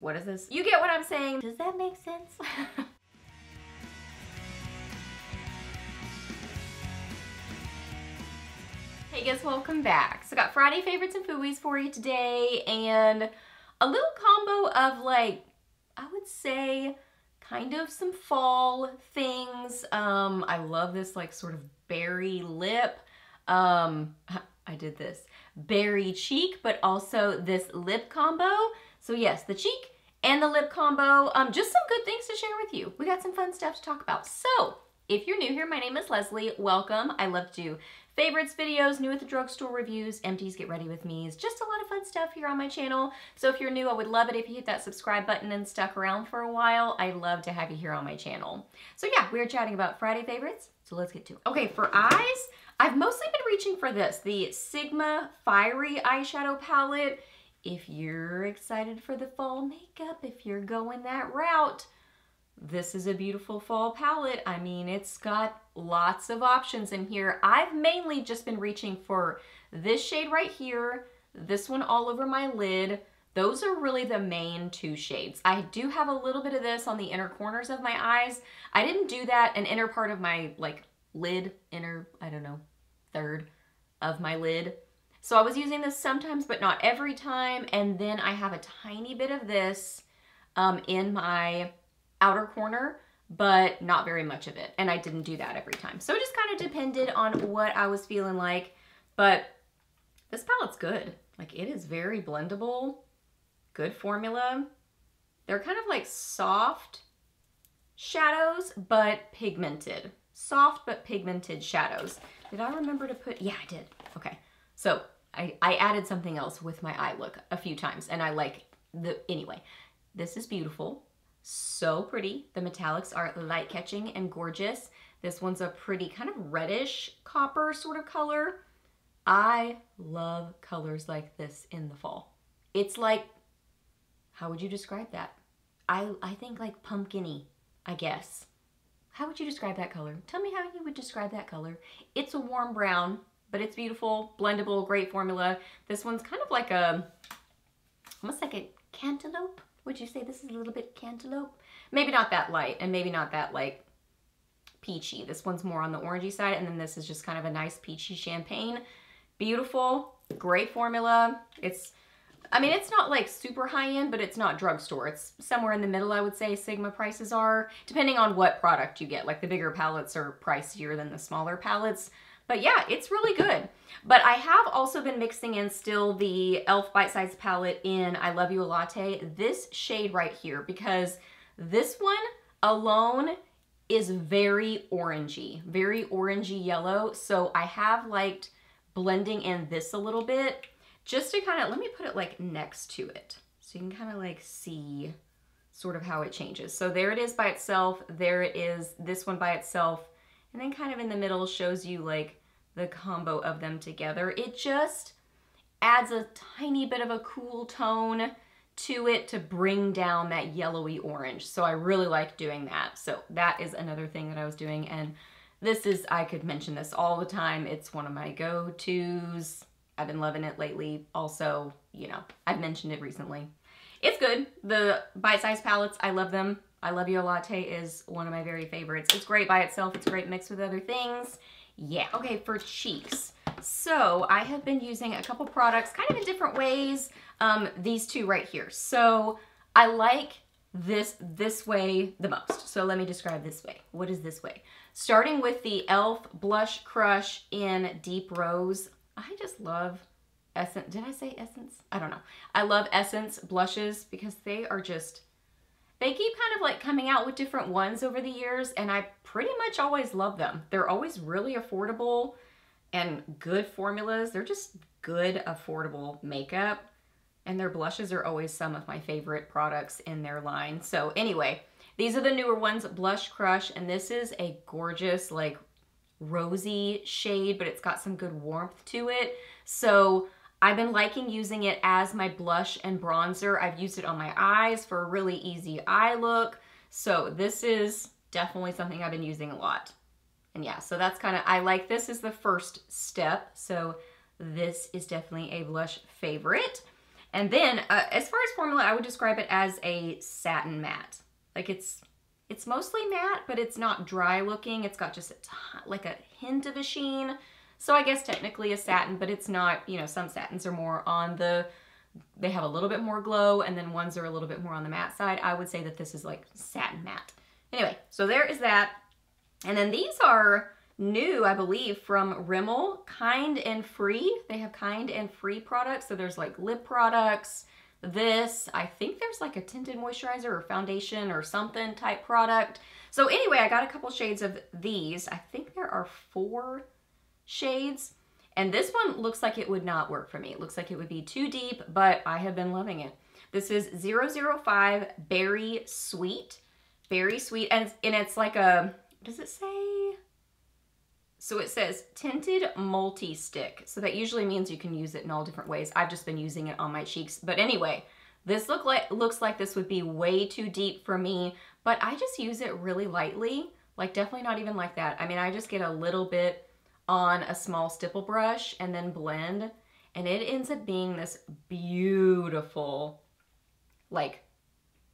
What is this? You get what I'm saying. Does that make sense? hey guys, welcome back. So I got Friday favorites and fooeys for you today and a little combo of like, I would say kind of some fall things. Um, I love this like sort of berry lip. Um, I did this berry cheek, but also this lip combo. So yes, the cheek and the lip combo. Um, just some good things to share with you. We got some fun stuff to talk about. So if you're new here, my name is Leslie. Welcome. I love to do favorites videos, new at the drugstore reviews, empties get ready with me. It's just a lot of fun stuff here on my channel. So if you're new, I would love it if you hit that subscribe button and stuck around for a while. I'd love to have you here on my channel. So yeah, we're chatting about Friday favorites. So let's get to it. Okay, for eyes, I've mostly been reaching for this, the Sigma Fiery Eyeshadow Palette. If you're excited for the fall makeup, if you're going that route, this is a beautiful fall palette. I mean, it's got lots of options in here. I've mainly just been reaching for this shade right here, this one all over my lid. Those are really the main two shades. I do have a little bit of this on the inner corners of my eyes. I didn't do that, an inner part of my like lid, inner, I don't know, third of my lid. So I was using this sometimes, but not every time. And then I have a tiny bit of this um, in my outer corner, but not very much of it. And I didn't do that every time. So it just kind of depended on what I was feeling like. But this palette's good. Like it is very blendable, good formula. They're kind of like soft shadows, but pigmented. Soft but pigmented shadows. Did I remember to put, yeah, I did. So I, I added something else with my eye look a few times and I like the, anyway, this is beautiful. So pretty. The metallics are light catching and gorgeous. This one's a pretty kind of reddish copper sort of color. I love colors like this in the fall. It's like, how would you describe that? I, I think like pumpkiny, I guess. How would you describe that color? Tell me how you would describe that color. It's a warm brown, but it's beautiful, blendable, great formula. This one's kind of like a, almost like a cantaloupe. Would you say this is a little bit cantaloupe? Maybe not that light and maybe not that like peachy. This one's more on the orangey side and then this is just kind of a nice peachy champagne. Beautiful, great formula. It's I mean, it's not like super high end, but it's not drugstore. It's somewhere in the middle, I would say, Sigma prices are, depending on what product you get. Like the bigger palettes are pricier than the smaller palettes. But yeah, it's really good. But I have also been mixing in still the e.l.f. Bite Size palette in I Love You a Latte, this shade right here, because this one alone is very orangey, very orangey yellow. So I have liked blending in this a little bit just to kind of, let me put it like next to it. So you can kind of like see sort of how it changes. So there it is by itself. There it is, this one by itself. And then kind of in the middle shows you like the combo of them together. It just adds a tiny bit of a cool tone to it to bring down that yellowy orange. So I really like doing that. So that is another thing that I was doing. And this is, I could mention this all the time. It's one of my go-tos. I've been loving it lately. Also, you know, I've mentioned it recently. It's good. The bite-sized palettes, I love them. I Love You a Latte is one of my very favorites. It's great by itself. It's great mixed with other things. Yeah. Okay, for cheeks. So I have been using a couple products kind of in different ways. Um, these two right here. So I like this this way the most. So let me describe this way. What is this way? Starting with the e.l.f. Blush Crush in Deep Rose. I just love Essence. Did I say Essence? I don't know. I love Essence blushes because they are just, they keep kind of like coming out with different ones over the years and I pretty much always love them. They're always really affordable and good formulas. They're just good, affordable makeup. And their blushes are always some of my favorite products in their line. So anyway, these are the newer ones, Blush Crush, and this is a gorgeous, like, rosy shade, but it's got some good warmth to it. So I've been liking using it as my blush and bronzer. I've used it on my eyes for a really easy eye look. So this is definitely something I've been using a lot. And yeah, so that's kind of, I like this is the first step. So this is definitely a blush favorite. And then, uh, as far as formula, I would describe it as a satin matte. Like it's it's mostly matte, but it's not dry looking. It's got just a like a hint of a sheen. So I guess technically a satin, but it's not, you know, some satins are more on the, they have a little bit more glow, and then ones are a little bit more on the matte side. I would say that this is like satin matte. Anyway, so there is that. And then these are new, I believe, from Rimmel, Kind and Free. They have Kind and Free products. So there's like lip products, this, I think there's like a tinted moisturizer or foundation or something type product. So anyway, I got a couple shades of these. I think there are four shades. And this one looks like it would not work for me. It looks like it would be too deep, but I have been loving it. This is 005 Berry Sweet. Berry Sweet. And, and it's like a, does it say? So it says tinted multi-stick. So that usually means you can use it in all different ways. I've just been using it on my cheeks. But anyway, this look like looks like this would be way too deep for me, but I just use it really lightly. Like definitely not even like that. I mean, I just get a little bit on a small stipple brush and then blend. And it ends up being this beautiful, like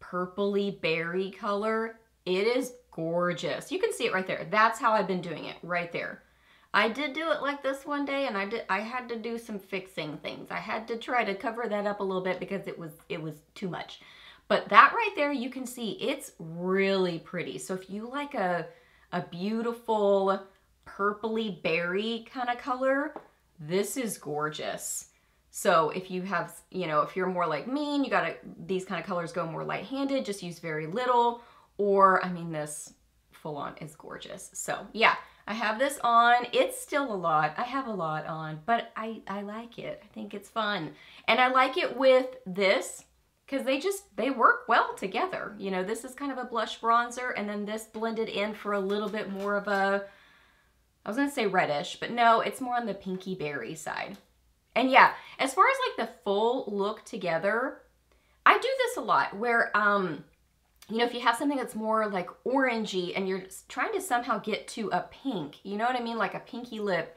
purpley berry color. It is gorgeous. You can see it right there. That's how I've been doing it, right there. I did do it like this one day and I did I had to do some fixing things. I had to try to cover that up a little bit because it was it was too much. But that right there you can see it's really pretty. So if you like a a beautiful purpley berry kind of color, this is gorgeous. So if you have, you know, if you're more like me and you got to these kind of colors go more light-handed, just use very little or, I mean, this full on is gorgeous. So yeah, I have this on. It's still a lot. I have a lot on, but I, I like it. I think it's fun. And I like it with this because they just, they work well together. You know, this is kind of a blush bronzer and then this blended in for a little bit more of a, I was to say reddish, but no, it's more on the pinky berry side. And yeah, as far as like the full look together, I do this a lot where, um, you know, if you have something that's more like orangey and you're trying to somehow get to a pink, you know what I mean? Like a pinky lip.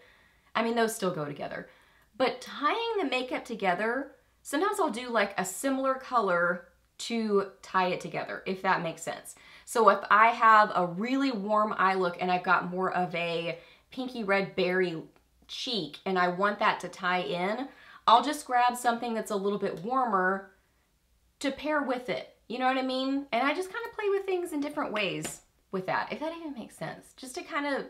I mean, those still go together. But tying the makeup together, sometimes I'll do like a similar color to tie it together, if that makes sense. So if I have a really warm eye look and I've got more of a pinky red berry cheek and I want that to tie in, I'll just grab something that's a little bit warmer to pair with it. You know what I mean? And I just kind of play with things in different ways with that, if that even makes sense. Just to kind of,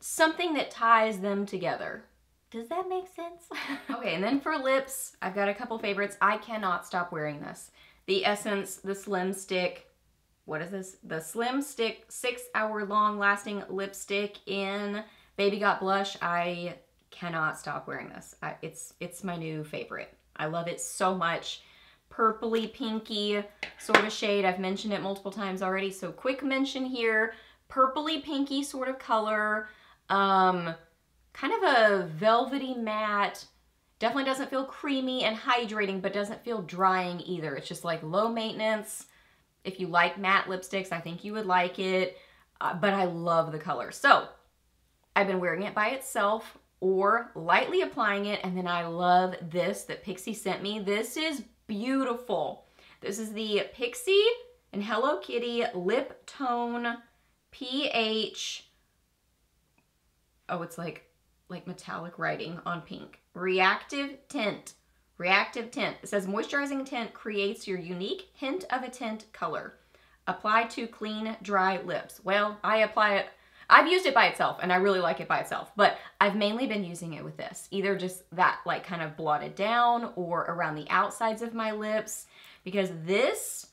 something that ties them together. Does that make sense? okay, and then for lips, I've got a couple favorites. I cannot stop wearing this. The Essence, the Slim Stick, what is this? The Slim Stick six hour long lasting lipstick in Baby Got Blush. I cannot stop wearing this. I, it's, it's my new favorite. I love it so much purpley pinky sort of shade. I've mentioned it multiple times already, so quick mention here. Purpley pinky sort of color. Um, kind of a velvety matte. Definitely doesn't feel creamy and hydrating, but doesn't feel drying either. It's just like low maintenance. If you like matte lipsticks, I think you would like it, uh, but I love the color. So I've been wearing it by itself or lightly applying it, and then I love this that Pixi sent me. This is beautiful. This is the Pixi and Hello Kitty Lip Tone PH. Oh, it's like, like metallic writing on pink. Reactive Tint. Reactive Tint. It says moisturizing tint creates your unique hint of a tint color. Apply to clean, dry lips. Well, I apply it I've used it by itself and I really like it by itself, but I've mainly been using it with this. Either just that like kind of blotted down or around the outsides of my lips because this,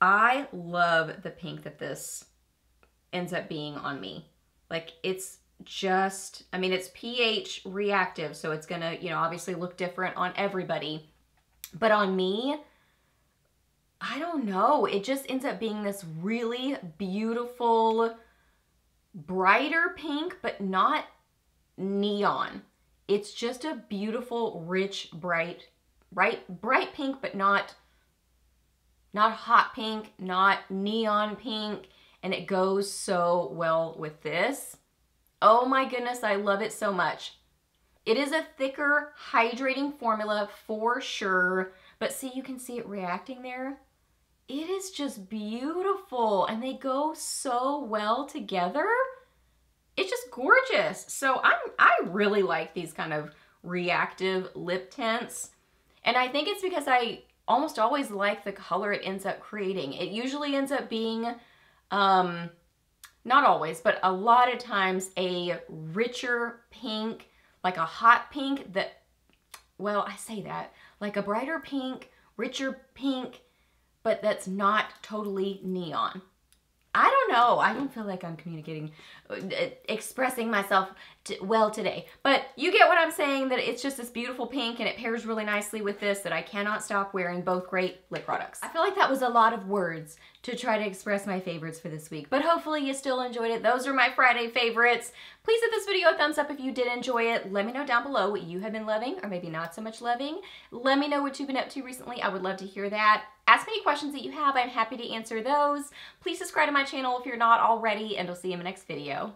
I love the pink that this ends up being on me. Like it's just, I mean, it's pH reactive, so it's gonna, you know, obviously look different on everybody. But on me, I don't know, it just ends up being this really beautiful, brighter pink, but not neon. It's just a beautiful, rich, bright, bright, bright pink, but not, not hot pink, not neon pink. And it goes so well with this. Oh my goodness, I love it so much. It is a thicker, hydrating formula for sure, but see, you can see it reacting there. It is just beautiful, and they go so well together. It's just gorgeous. So I'm, I really like these kind of reactive lip tints. And I think it's because I almost always like the color it ends up creating. It usually ends up being, um, not always, but a lot of times a richer pink, like a hot pink that, well, I say that, like a brighter pink, richer pink, but that's not totally neon. I don't know. I don't feel like I'm communicating, uh, expressing myself well today. But you get what I'm saying, that it's just this beautiful pink and it pairs really nicely with this that I cannot stop wearing both great lip products. I feel like that was a lot of words to try to express my favorites for this week. But hopefully you still enjoyed it. Those are my Friday favorites. Please give this video a thumbs up if you did enjoy it. Let me know down below what you have been loving or maybe not so much loving. Let me know what you've been up to recently. I would love to hear that. Ask me any questions that you have. I'm happy to answer those. Please subscribe to my channel if you're not already, and I'll see you in my next video.